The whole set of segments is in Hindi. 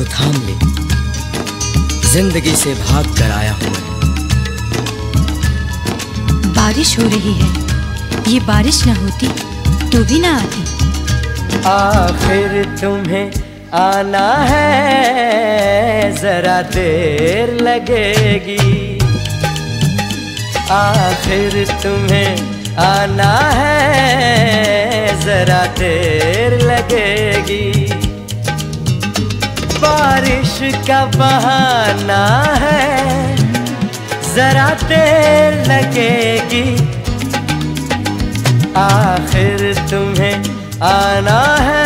मुझको थाम ले। ज़िंदगी से भाग कर आया हूँ बारिश हो रही है। ये बारिश ना होती तो भी ना आती। आखिर तुम्हें आना है जरा देर लगेगी। आखिर तुम्हें आना है जरा देर लगेगी। बारिश का बहाना है। जरा देर लगेगी। आखिर तुम्हें आना है।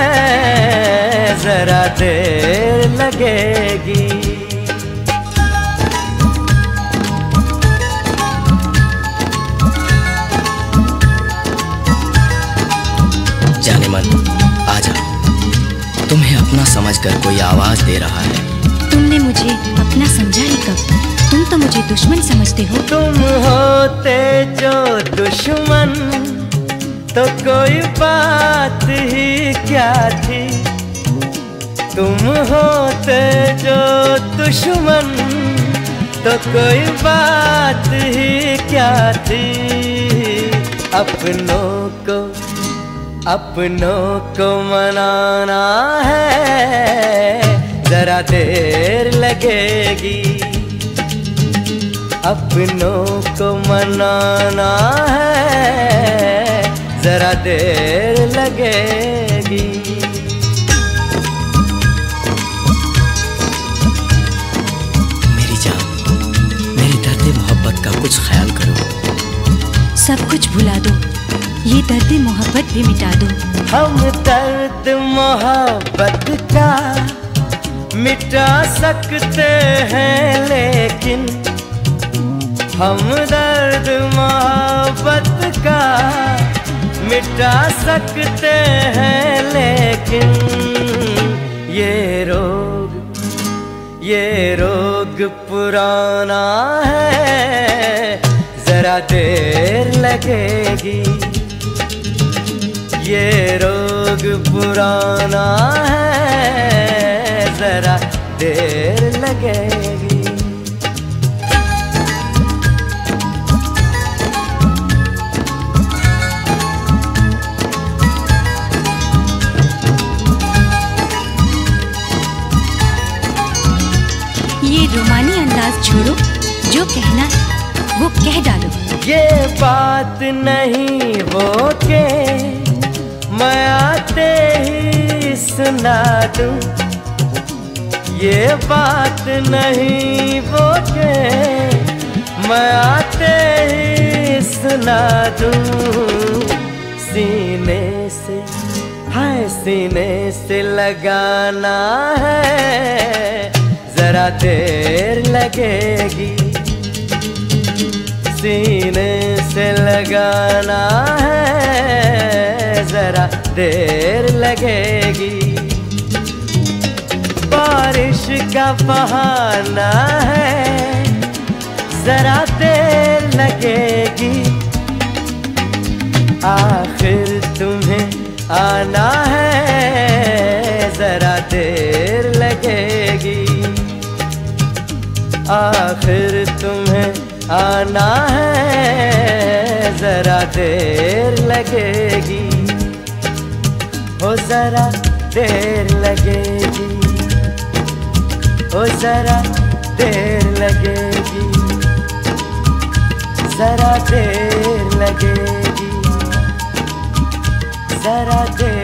जरा देर लगेगी। समझकर कोई आवाज़ दे रहा है। तुमने मुझे अपना समझा ही कब? तुम तो मुझे दुश्मन समझते हो। तुम होते जो दुश्मन तो कोई बात ही क्या थी? तुम होते जो दुश्मन तो कोई बात ही क्या थी? अपनों को अपनों को मनाना है जरा देर लगेगी। अपनों को मनाना है जरा देर लगेगी। मेरी जान मेरी दर्द मोहब्बत का कुछ ख्याल करो। सब कुछ भुला दो। ये दर्द मोहब्बत भी मिटा दो। हम दर्द मोहब्बत का मिटा सकते हैं, लेकिन हम दर्द मोहब्बत का मिटा सकते हैं, लेकिन ये रोग ये रोग पुराना है, जरा देर लगेगी। ये रोग पुराना है जरा देर लगेगी। ये रोमानी अंदाज छोड़ो जो कहना है वो कह डालो। ये बात नहीं हो के मैं आते ही सुना दूँ, ये बात नहीं वो के, मैं आते ही सुना दूँ, सीने से, हाय सीने से लगाना है, जरा देर लगेगी, सीने से लगाना है जरा देर लगेगी। बारिश का बहाना है, जरा देर लगेगी। आखिर तुम्हें आना है, जरा देर लगेगी। आखिर तुम्हें आना है, जरा देर लगेगी। हो जरा देर लगेगी। हो जरा देर लगेगी। जरा देर लगेगी। जरा देर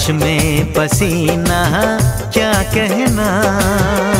बारिश में पसीना क्या कहना?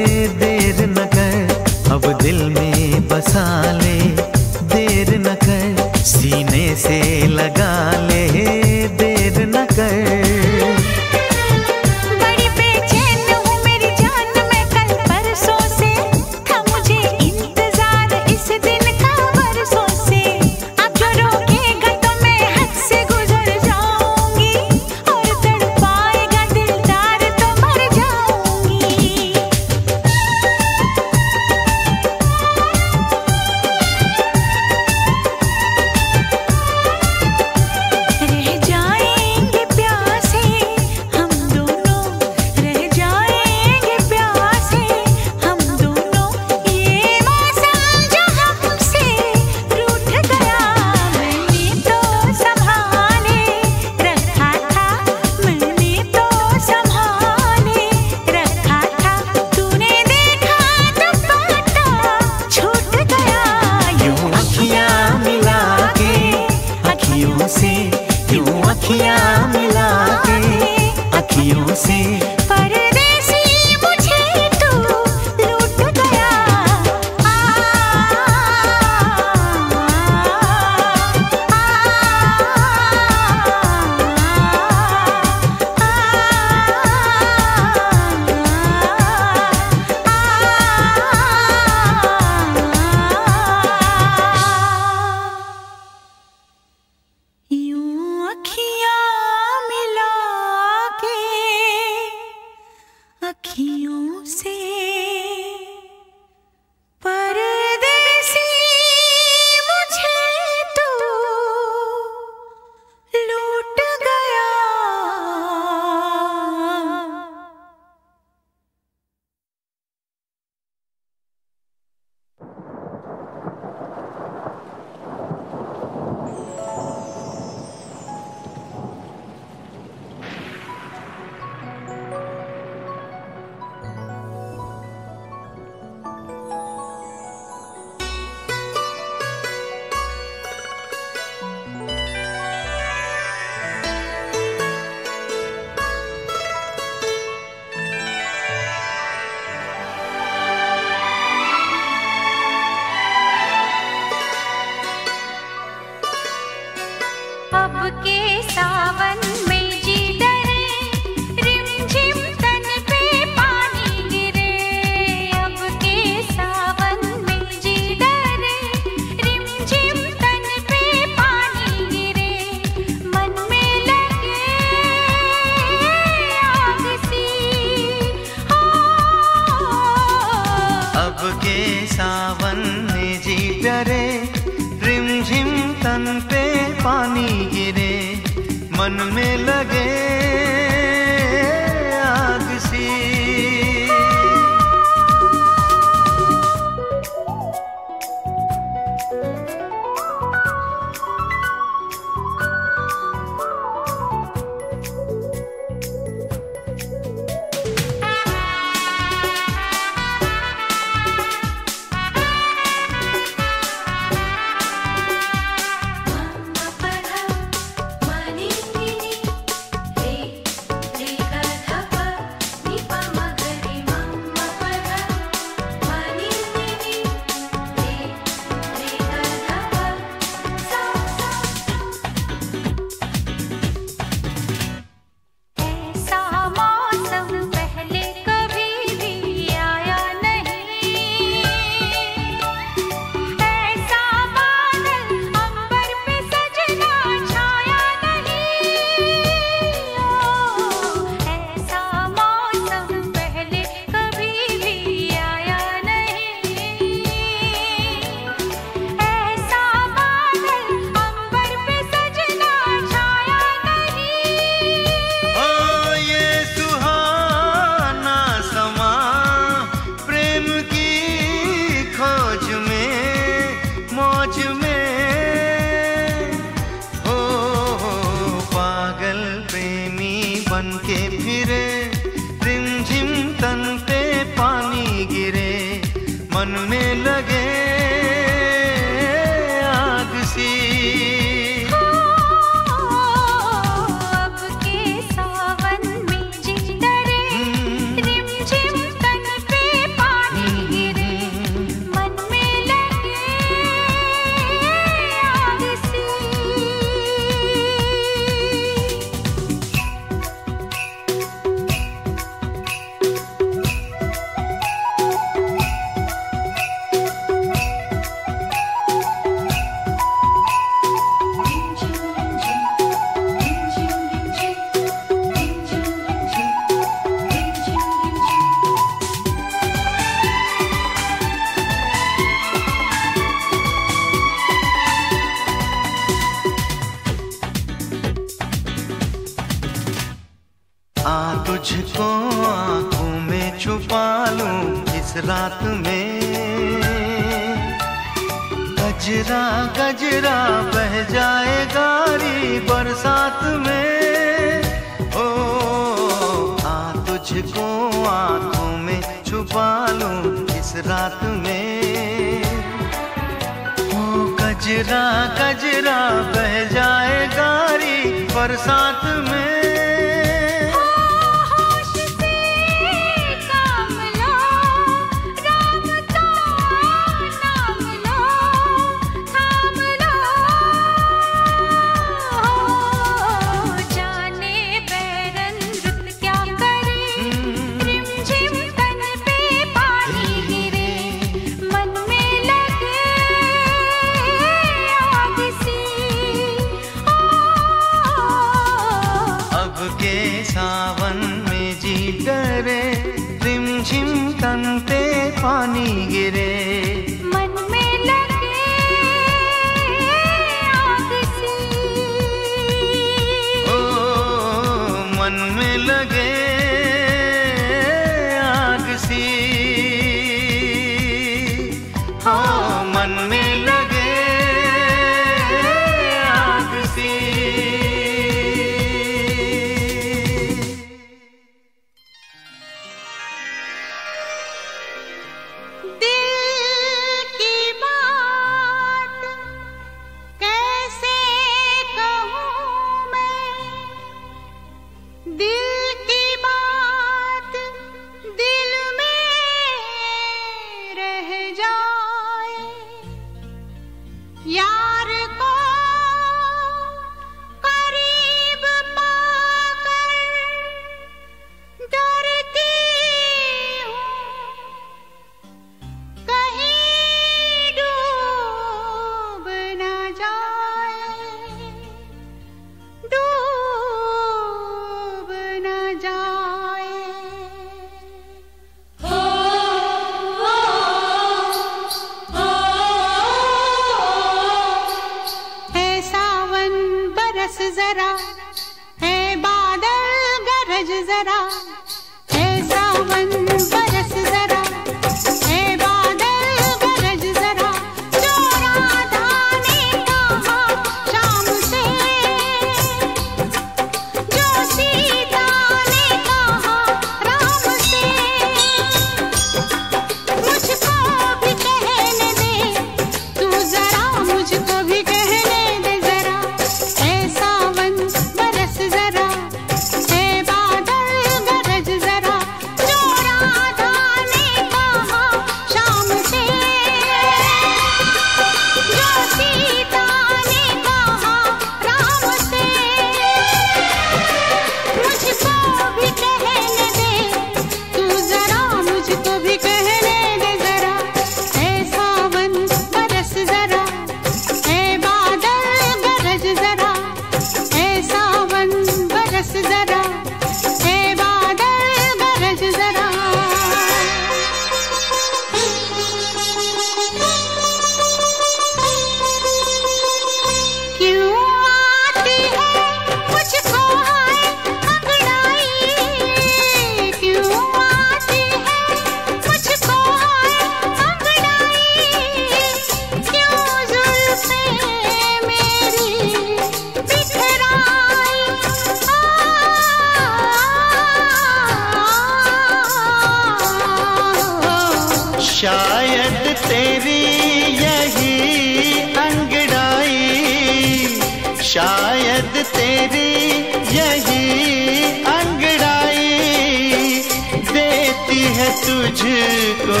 तुझको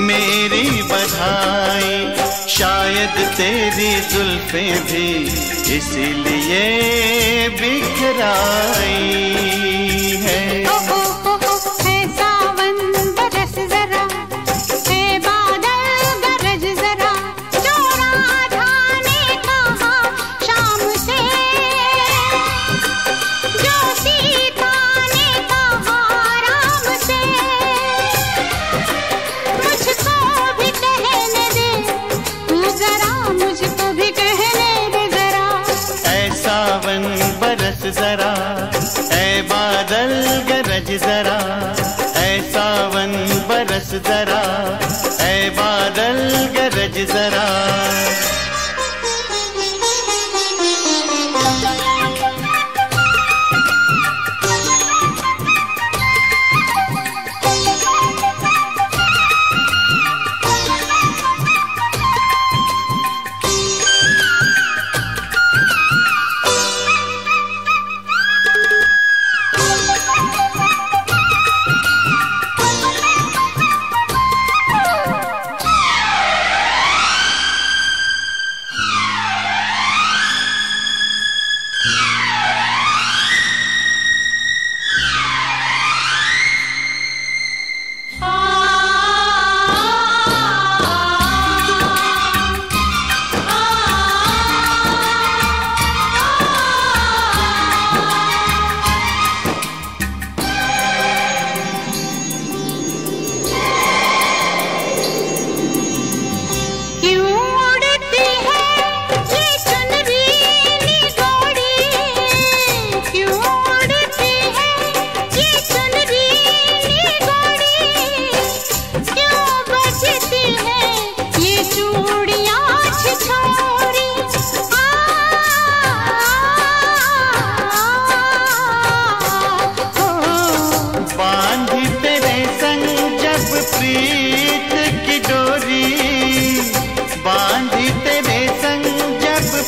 मेरी बधाई। शायद तेरी जुल्फे भी इसलिए बिखराई है। जरा ऐ बादल गरज जरा ऐ सावन बरस जरा ऐ बादल गरज जरा।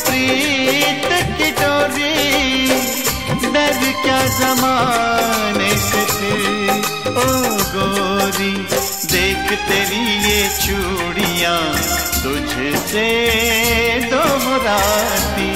प्रीत की टोरी डर क्या जमाने से ओ गोरी, देख तेरी ये चूड़िया, तुझसे दोहराती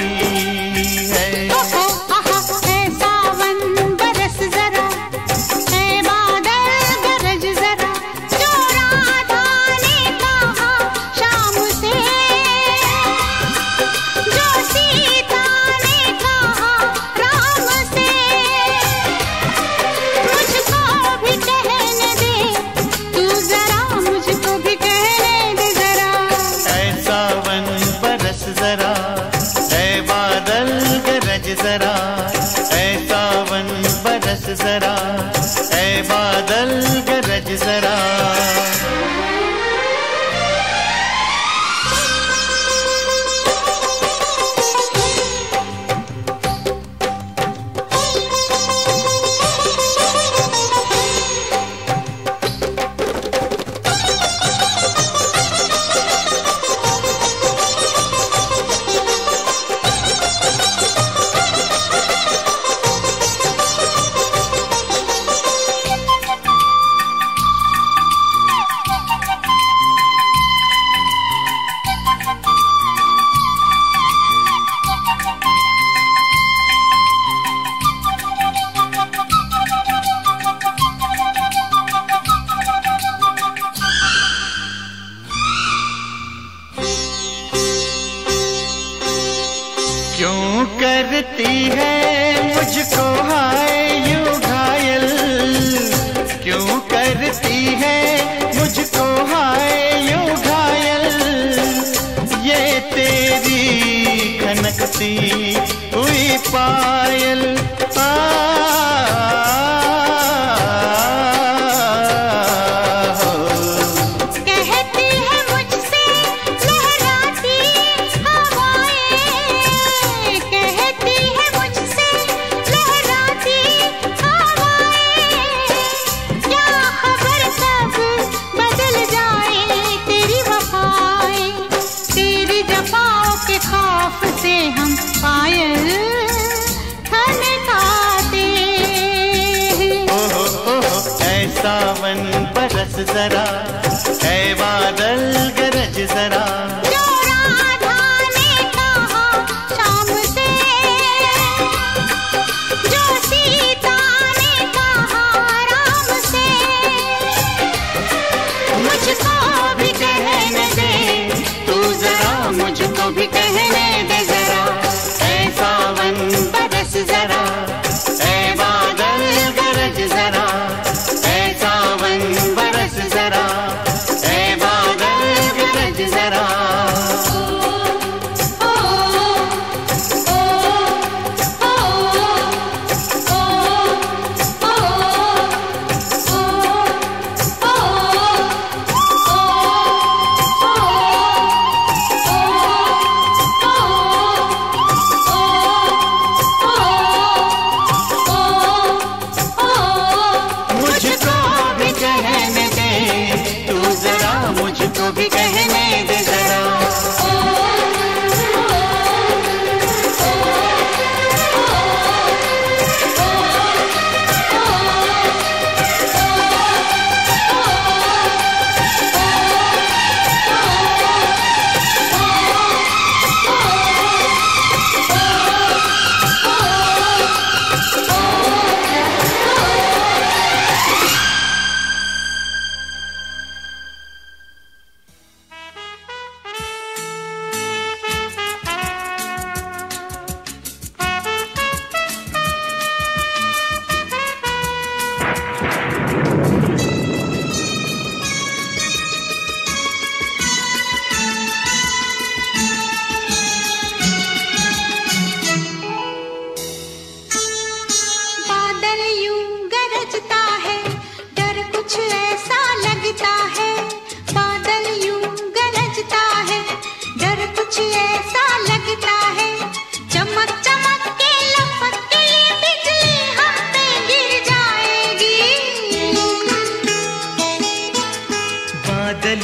जरा है बादल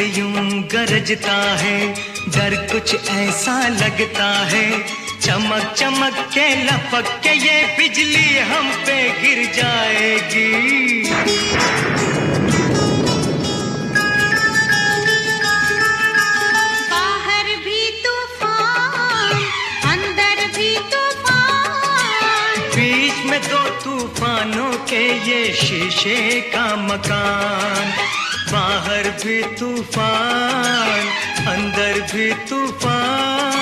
यूँ गरजता है डर कुछ ऐसा लगता है। चमक चमक के लपक के ये बिजली हम पे गिर जाएगी। बाहर भी तूफ़ान अंदर भी तूफ़ान। बीच में दो तूफानों के ये शीशे का मकान। बाहर भी तूफ़ान अंदर भी तूफ़ान।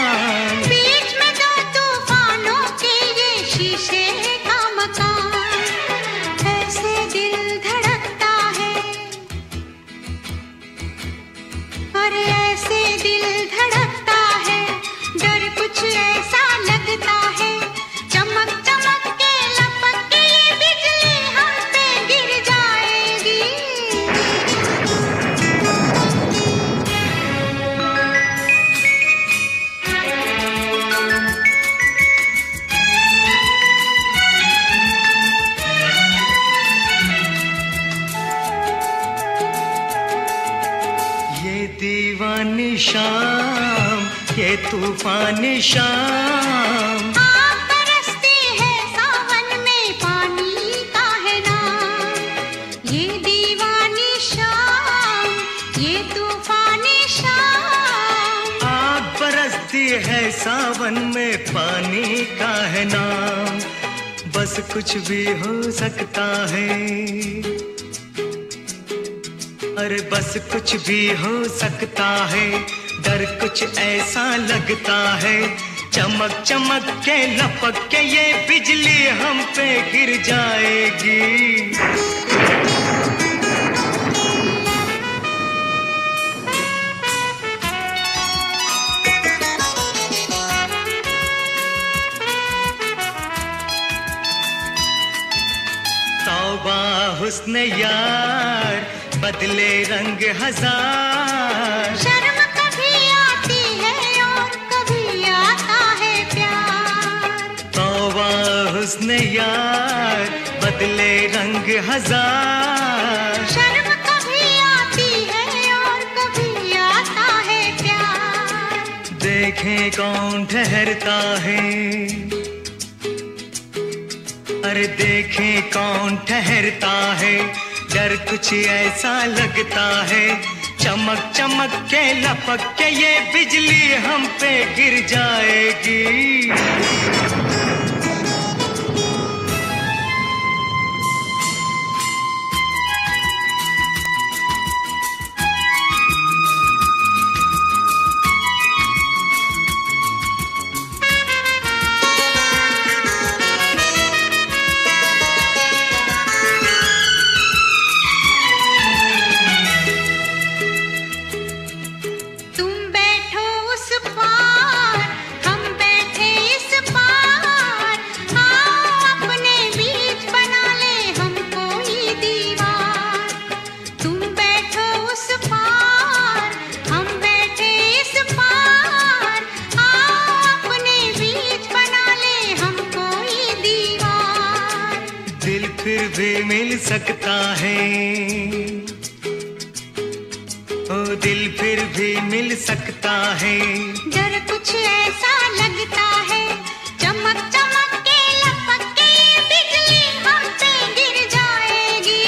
तूफानी शाम। बरसती है सावन में पानी का ये दीवानी ये तूफानी शाम। आग बरसती है सावन में पानी का है नाम। बस कुछ भी हो सकता है। अरे बस कुछ भी हो सकता है। डर कुछ ऐसा लगता है। चमक चमक के लपक के ये बिजली हम पे गिर जाएगी। हुस्न यार, बदले रंग हज़ार। हुस्न यार बदले रंग हज़ार। शर्म कभी आती है और कभी आता है प्यार। देखें कौन ठहरता है। अरे देखें कौन ठहरता है। डर कुछ ऐसा लगता है। चमक चमक के लपक के ये बिजली हम पे गिर जाएगी। भी मिल सकता है। ओ दिल फिर भी मिल सकता है। डर कुछ ऐसा लगता है चमक चमक के लपक के बिजली हम पे गिर जाएगी।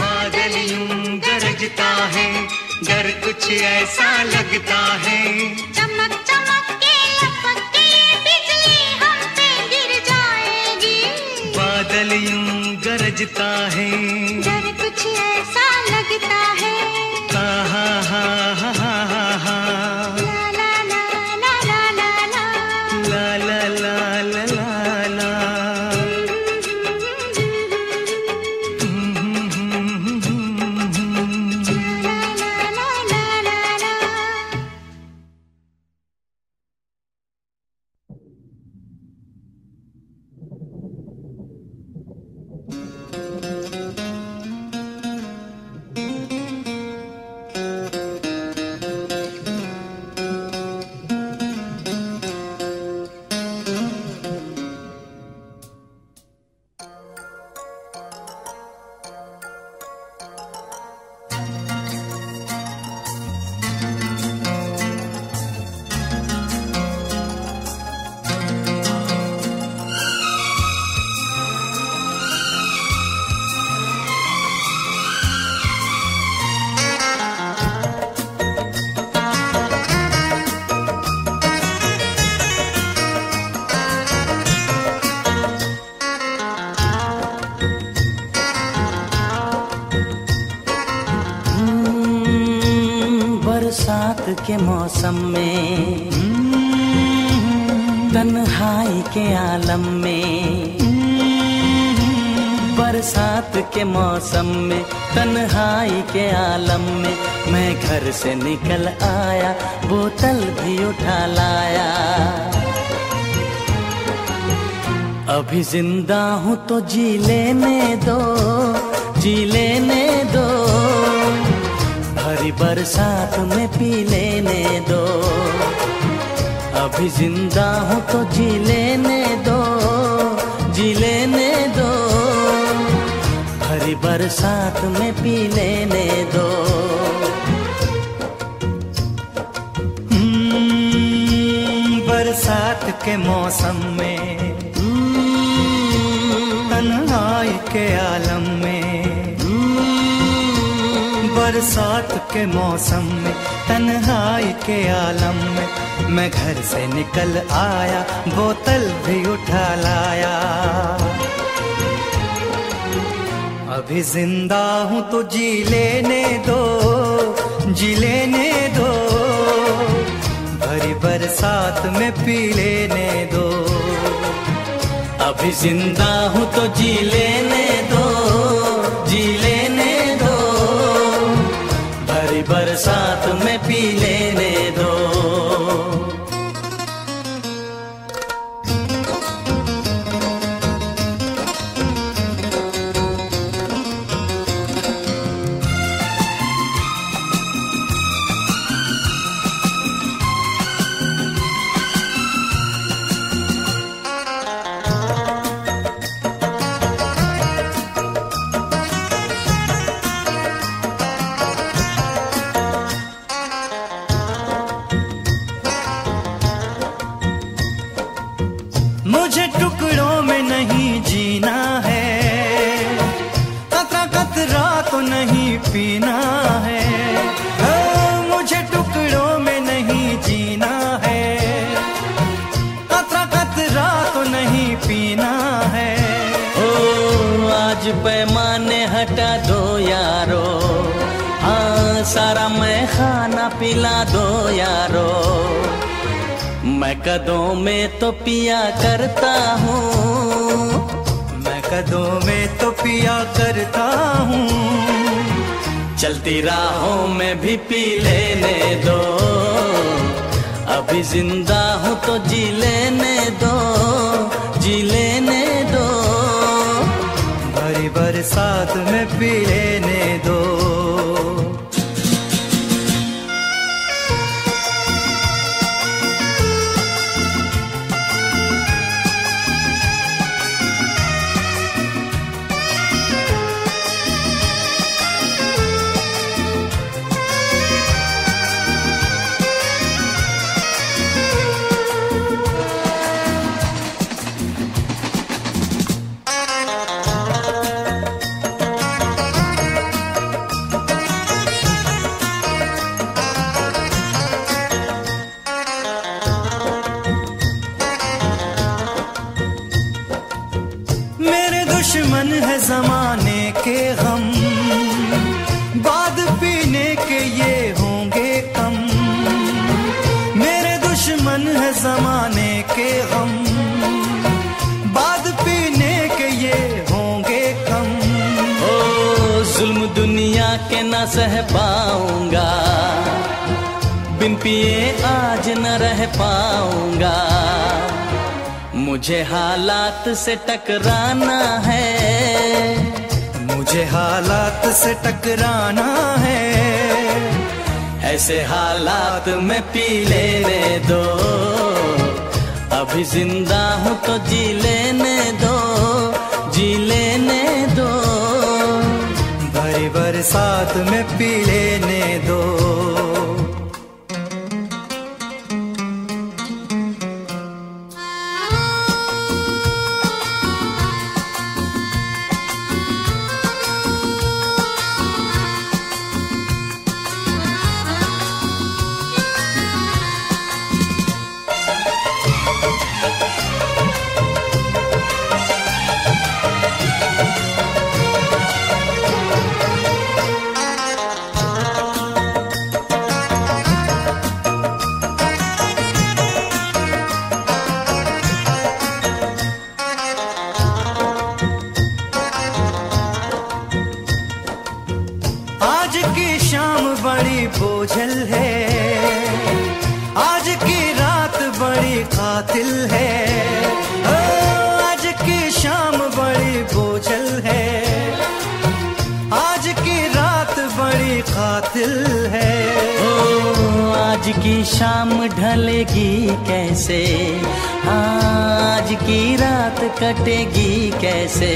बादल यूँ गरजता है डर कुछ ऐसा लगता है। बजता है के मौसम में, तन्हाई के आलम में, मैं घर से निकल आया, बोतल भी उठा लाया। अभी ज़िंदा हूँ तो जी लेने दो, जी लेने दो। भरी बरसात में पी लेने दो। अभी ज़िंदा हूँ तो जी लेने दो, जी लेने दो बरसात में पी लेने दो। हम्म, बरसात के मौसम में तन्हाई के आलम में बरसात के मौसम में तन्हाई के आलम में मैं घर से निकल आया बोतल भी उठा लाया। अभी ज़िंदा हूँ तो जी लेने दो, जी लेने दो। भरी बरसात में पी लेने दो। अभी ज़िंदा हूँ तो जी लेने दो, जी लेने दो। भरी बरसात में ज़िंदा हूँ तो जी लेने दो जी लेने दो। भरी बरसात में पी लेने दो। आज न रह पाऊँगा। मुझे हालात से टकराना है। मुझे हालात से टकराना है। ऐसे हालात में पी लेने दो। अभी ज़िंदा हूँ तो जी लेने दो। जी लेने दो। भरी बरसात में पी लेने दो। बोझल है। आज की रात बड़ी कातिल है। आज की शाम बड़ी बोझल है। आज की रात बड़ी कातिल है। ओ, आज की शाम ढलेगी कैसे? आज की रात कटेगी कैसे?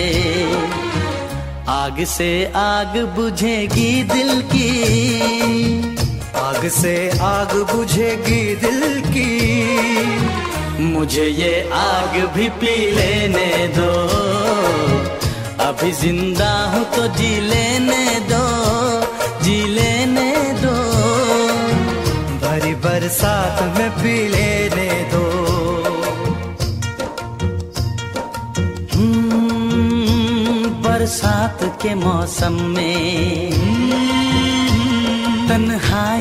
आग से आग बुझेगी दिल की। आग से आग बुझेगी दिल की। मुझे ये आग भी पी लेने दो। अभी ज़िंदा हूँ तो जी लेने दो जी लेने दो। भरी बरसात में पी लेने दो। हम्म, बरसात के मौसम में।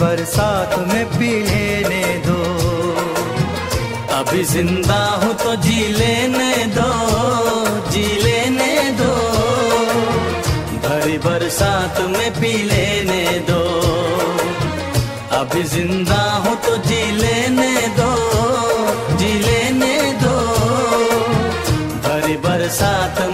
बरसात में पी लेने दो। अभी ज़िंदा हूँ तो जी लेने दो, जी लेने दो। भरी बरसात में पी लेने दो। अभी ज़िंदा हूँ तो जी लेने दो, जी लेने दो। भरी बरसात साथ